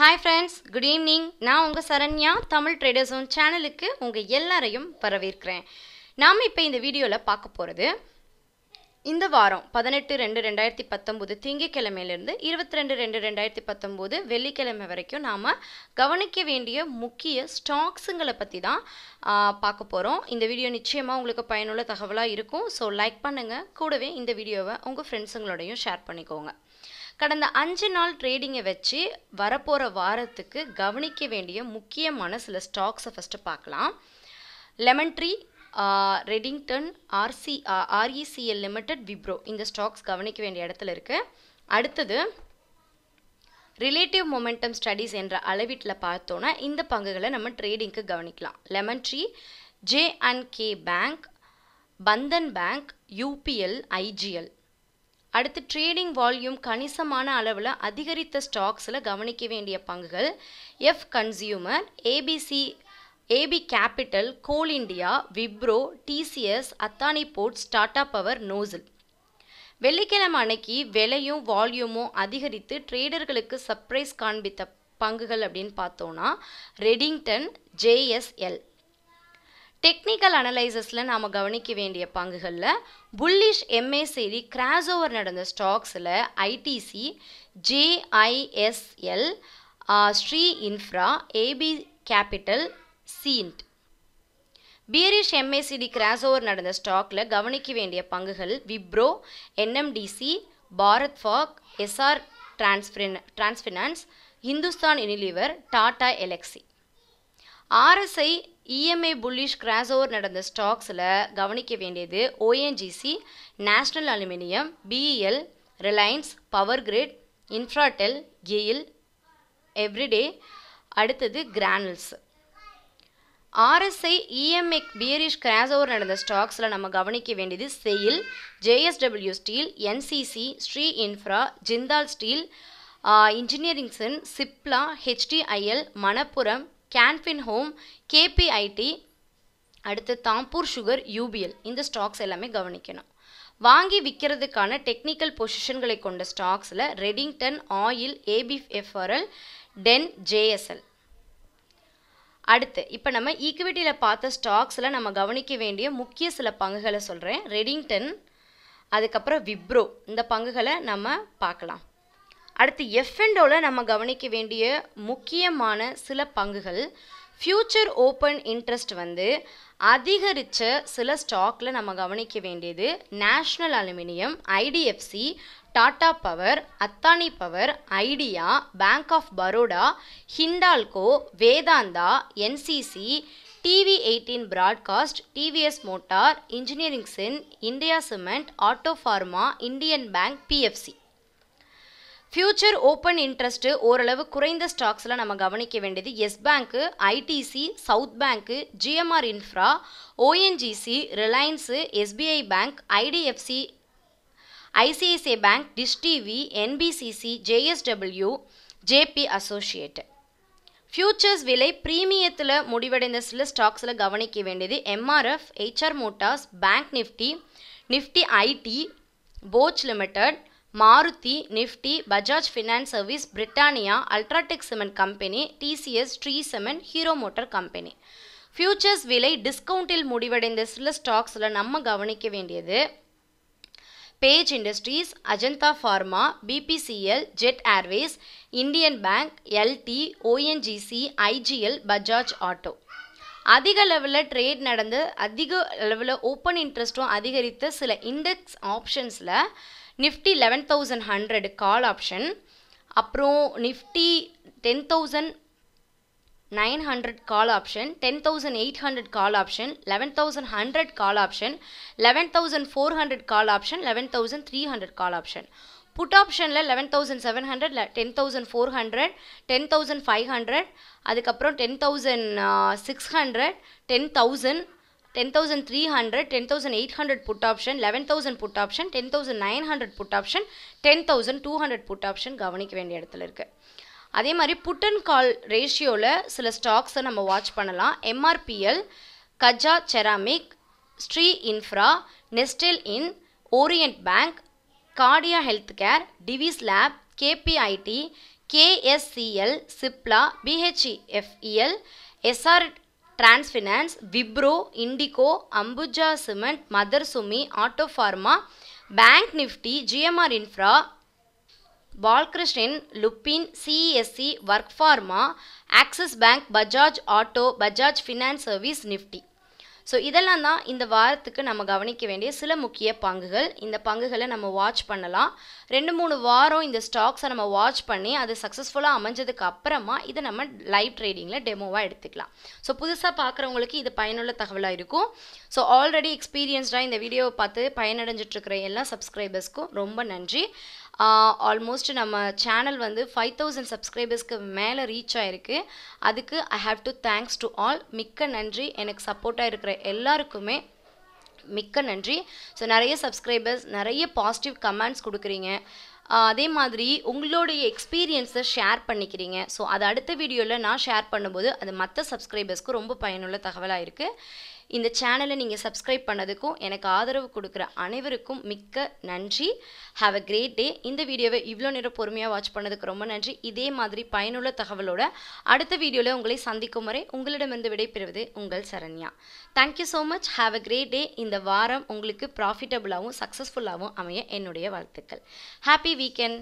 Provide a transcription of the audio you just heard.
Hi friends good evening நான் உங்கள் Saranya Tamil traders one சேனலுக்கு உங்கள் எல்லாரையும் வரவேற்கிறேன். நாம் இப்போ இந்த வீடியோவில் பார்க்க போகிறது இந்த வாரம் பதினெட்டு ரெண்டு ரெண்டாயிரத்தி பத்தொம்போது திங்கக்கிழமையிலேருந்து இருபத்தி ரெண்டு ரெண்டு ரெண்டாயிரத்தி பத்தொம்போது வெள்ளிக்கிழமை வரைக்கும் நாம் கவனிக்க வேண்டிய முக்கிய ஸ்டாக்ஸுங்களை பற்றி தான் பார்க்க போகிறோம் இந்த வீடியோ நிச்சயமாக உங்களுக்கு பயனுள்ள தகவலாக இருக்கும். ஸோ லைக் பண்ணுங்கள் கூடவே இந்த வீடியோவை உங்கள் ஃப்ரெண்ட்ஸுங்களோடையும் ஷேர் பண்ணிக்கோங்க. கடந்த அஞ்சு நாள் ட்ரேடிங்கை வச்சு வரப்போகிற வாரத்துக்கு கவனிக்க வேண்டிய முக்கியமான சில ஸ்டாக்ஸை ஃபஸ்ட்டு பார்க்கலாம். Lemon Tree Redington RC RECL Limited Wipro இந்த ஸ்டாக்ஸ் கவனிக்க வேண்டிய இடத்துல இருக்குது அடுத்தது ரிலேட்டிவ் மொமெண்டம் ஸ்டடீஸ் என்ற அளவீட்டில் பார்த்தோன்னா இந்த பங்குகளை நம்ம ட்ரேடிங்க்கு கவனிக்கலாம். Lemon Tree J and K Bank Bandhan Bank UPL IGL அடுத்து ட்ரேடிங் வால்யூம் கணிசமான அளவில் அதிகரித்த ஸ்டாக்ஸில் கவனிக்க வேண்டிய பங்குகள் F consumer ABC AB Capital Coal India Wipro TCS Adani Ports Tata Power NOCIL வெள்ளிக்கிழமை அன்னைக்கு விலையும் வால்யூமும் அதிகரித்து ட்ரேடர்களுக்கு சர்ப்ரைஸ் காண்பித்த பங்குகள் அப்படின்னு பார்த்தோன்னா ரெடிங்டன் ஜேஎஸ்எல் டெக்னிக்கல் அனலைசஸில் நாம் கவனிக்க வேண்டிய பங்குகளில் புல்லிஷ் எம்ஏசிடி கிராஸ் ஓவர் நடந்த ஸ்டாக்ஸில் ITC JISL Srei Infra AB Capital சீன்ட் bearish MACD cross over நடந்த ஸ்டாக்கில் கவனிக்க வேண்டிய பங்குகள் Wipro NMDC Bharat fog SR Transfin Transfinance Hindustan Unilever Tata Elxsi RSI EMI bullish crossover நடந்த ஸ்டாக்ஸில் கவனிக்க வேண்டியது ONGC National Aluminium BEL Reliance Power Grid Infratel GAIL Eveready அடுத்தது Granules RSI EMI bearish crossover நடந்த ஸ்டாக்ஸில் நம்ம கவனிக்க வேண்டியது SAIL JSW Steel NCC Srei Infra Jindal steel இன்ஜினியரிங்ஸன் Cipla HDIL Manappuram Canfin Home KPIT அடுத்து தாம்பூர் சுகர் யூபிஎல் இந்த stocks எல்லாமே கவனிக்கணும். வாங்கி விற்கிறதுக்கான டெக்னிக்கல் பொசிஷன்களை கொண்ட ஸ்டாக்ஸில் Redington oil ABFRL Den JSL அடுத்து இப்போ நம்ம ஈக்விட்டியில் பார்த்த ஸ்டாக்ஸில் நம்ம கவனிக்க வேண்டிய முக்கிய சில பங்குகளை சொல்கிறேன் ரெடிங்டன் அதுக்கப்புறம் விப்ரோ இந்த பங்குகளை நம்ம பார்க்கலாம். அடுத்து எஃப்என்டோவில் நம்ம கவனிக்க வேண்டிய முக்கியமான சில பங்குகள். ஃப்யூச்சர் ஓப்பன் இன்ட்ரெஸ்ட் வந்து அதிகரித்த சில ஸ்டாக்கில் நம்ம கவனிக்க வேண்டியது National Aluminium IDFC Tata Power Adani Power Idea Bank of Baroda Hindalco Vedanta NCC TV eighteen Broadcast TVS Motor Engineering Sen India Cement Auto Pharma Indian Bank PFC future open interest ஓரளவு குறைந்த ஸ்டாக்ஸில் நம்ம கவனிக்க வேண்டியது Yes Bank ITC South Bank GMR Infra ONGC Reliance SBI Bank IDFC ICICI Bank Dish TV NBCC JSW JP Associate futures விலை ப்ரீமியத்தில் முடிவடைந்த சில ஸ்டாக்ஸில் கவனிக்க வேண்டியது MRF Eicher Motors Bank Nifty Nifty IT Bosch Limited Maruti Nifty Bajaj Finance Service Britannia UltraTech Cement company TCS tree Cement Hero Motor company. Futures விலை டிஸ்கவுண்டில் முடிவடைந்த சில ஸ்டாக்ஸில் நம்ம கவனிக்க வேண்டியது Page Industries Ajanta Pharma BPCL Jet Airways Indian Bank LT ONGC IGL Bajaj Auto அதிக லெவலில் ட்ரேட் நடந்து அதிக லெவலில் ஓப்பன் இன்ட்ரெஸ்ட்டும் அதிகரித்த சில index ஆப்ஷன்ஸில் Nifty eleven thousand hundred call option அப்புறம் Nifty ten thousand nine hundred call option ten thousand eight hundred call option eleven thousand hundred call option eleven thousand four hundred call option eleven thousand three hundred call option put ஆப்ஷனில் eleven thousand seven hundred ten thousand four hundred ten thousand five hundred அதுக்கப்புறம் ten thousand six hundred ten thousand ten thousand three hundred ten thousand eight hundred put option eleven thousand put option ten thousand nine hundred put option ten thousand two hundred put option கவனிக்க வேண்டிய இடத்துல இருக்குது அதே மாதிரி put and call ரேஷியோவில் சில ஸ்டாக்ஸை நம்ம watch பண்ணலாம். MRPL Gaja ceramic Srei Infra Nestle in Orient Bank Cardia health care Divis Lab KPIT KSCL Cipla BHEFEL SR Transfinance Wipro IndiGo Ambuja Cement Mother Sumi Auto Pharma Bank Nifty GMR Infra Balkrishnan Lupin CSC work Pharma Axis Bank Bajaj Auto Bajaj Finance Service Nifty so இதெல்லாம் தான் இந்த வாரத்துக்கு நம்ம கவனிக்க வேண்டிய சில முக்கிய பங்குகள். இந்த பங்குகளை நம்ம வாட்ச் பண்ணலாம். ரெண்டு மூணு வாரம் இந்த ஸ்டாக்ஸை நம்ம வாட்ச் பண்ணி அது சக்ஸஸ்ஃபுல்லாக அமைஞ்சதுக்கு அப்புறமா இதை நம்ம லைவ் ட்ரேடிங்கில் டெமோவாக எடுத்துக்கலாம். ஸோ புதுசாக பார்க்குறவங்களுக்கு இது பயனுள்ள தகவலாக இருக்கும். ஸோ ஆல்ரெடி எக்ஸ்பீரியன்ஸ்டாக இந்த வீடியோவை பார்த்து பயனடைஞ்சிட்ருக்கிற எல்லா சப்ஸ்கிரைபர்ஸ்க்கும் ரொம்ப நன்றி. ஆல்மோஸ்ட் நம்ம சேனல் வந்து ஃபைவ் தௌசண்ட் சப்ஸ்கிரைபர்ஸ்க்கு மேலே ரீச் ஆயிருக்கு. அதுக்கு I have to thanks to all மிக்க நன்றி. எனக்கு சப்போர்ட்டாக இருக்கிற எல்லாருக்குமே மிக்க நன்றி. ஸோ நிறைய சப்ஸ்கிரைபர்ஸ் நிறைய பாசிட்டிவ் கமெண்ட்ஸ் கொடுக்குறீங்க. அதே மாதிரி உங்களுடைய எக்ஸ்பீரியன்ஸை ஷேர் பண்ணிக்கிறீங்க. ஸோ அது அடுத்த வீடியோவில் நான் ஷேர் பண்ணும்போது அது மற்ற சப்ஸ்கிரைபர்ஸ்க்கு ரொம்ப பயனுள்ள தகவலாக இருக்குது இந்த சேனலை நீங்கள் சப்ஸ்கிரைப் பண்ணதுக்கும் எனக்கு ஆதரவு கொடுக்குற அனைவருக்கும் மிக்க நன்றி. ஹாவ் அ கிரேட் டே இந்த வீடியோவை இவ்வளோ நேரம் பொறுமையாக வாட்ச் பண்ணதுக்கு ரொம்ப நன்றி. இதே மாதிரி பயனுள்ள தகவலோட அடுத்த வீடியோவில் உங்களை சந்திக்கும் வரை உங்களிடமிருந்து விடைபெறுவது உங்கள் Saranya. Thank you so much have a great day இந்த வாரம் உங்களுக்கு ப்ராஃபிட்டபுளாகவும் சக்ஸஸ்ஃபுல்லாகவும் அமைய என்னுடைய வாழ்த்துக்கள். Happy weekend